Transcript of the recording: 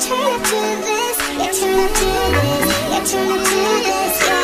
turn up to this, yeah, turn up to this, yeah, turn up to this.